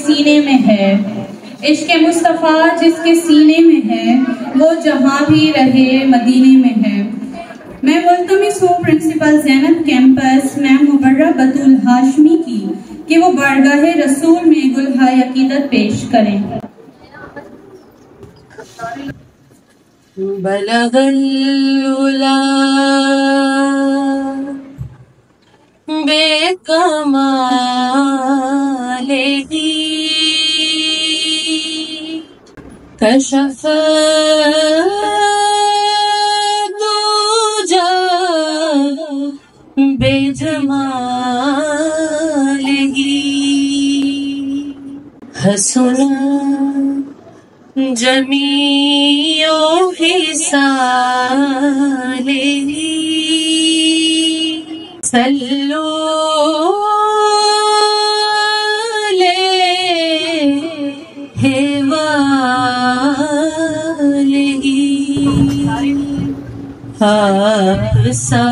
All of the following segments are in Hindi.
सीने में है। इश्क मुस्तफ़ा जिसके सीने में है, वो जहाँ भी रहे मदीने में है। मैं मुलतमिस हूँ principal Zainab campus, ma'am Mubarra Batul Hashmi की, कि वो बारगाह रसूल में गुलहा अकीदत पेश करें। बलगल्लुला बेकमालेही कशफ दूजा बेजमालेही हसना जमीओ हिसाले सल्लो ले आप सा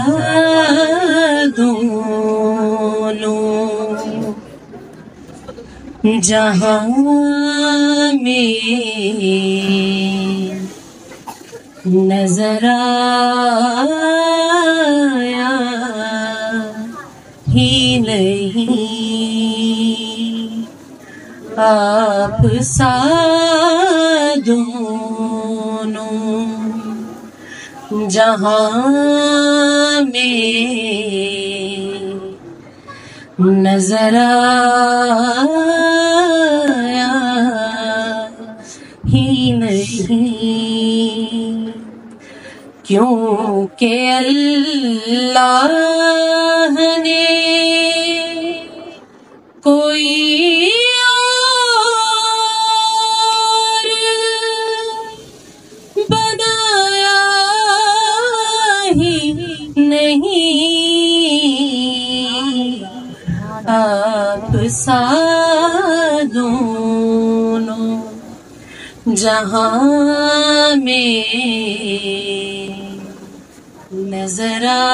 दोनों जहाँ में नज़र आया ही नहीं। आप सा दोनों जहाँ में नज़र आया ही नहीं। क्योंकि अल्लाह ने कोई आप सा दोनों जहाँ में नज़र आया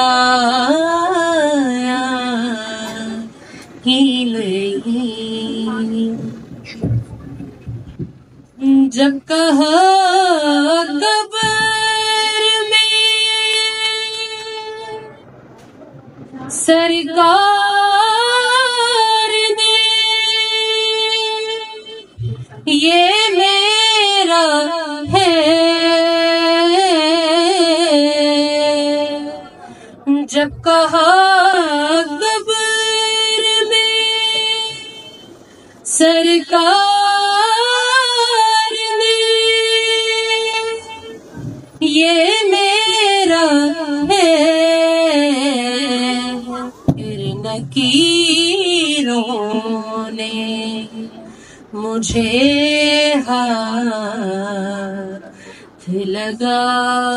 जब कहा कबर सरकार ने ये मेरा है। जब कहा में सरकार ने ये नकीरों ने मुझे हाथ लगाया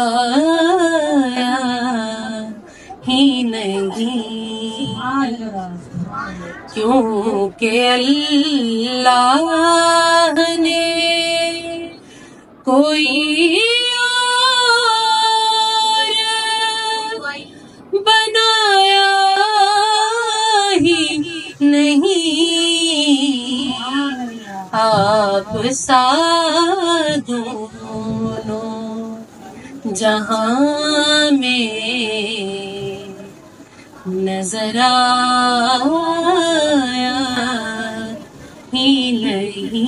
ही नहीं। क्योंकि अल्लाह ने कोई सा दोनों जहाँ में नज़र आया ही नहीं।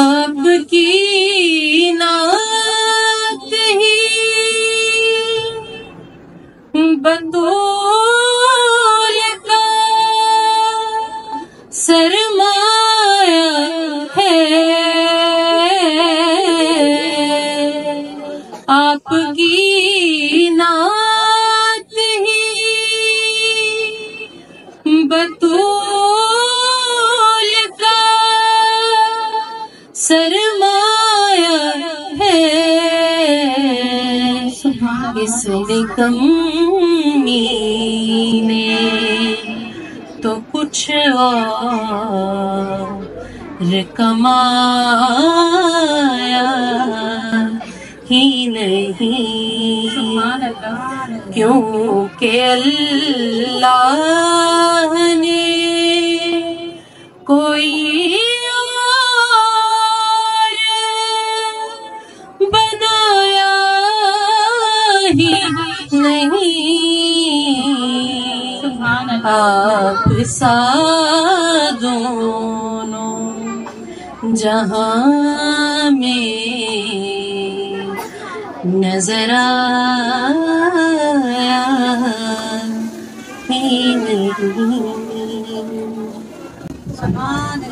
आपकी नात ही बतूल आपकी नात ही का है। तो कुछ और कमाया ही नहीं। क्योंकि अल्लाह ने कोई और बनाया ही नहीं। आप सा दोनों जहाँ नज़र आया। ही नहीं सुभान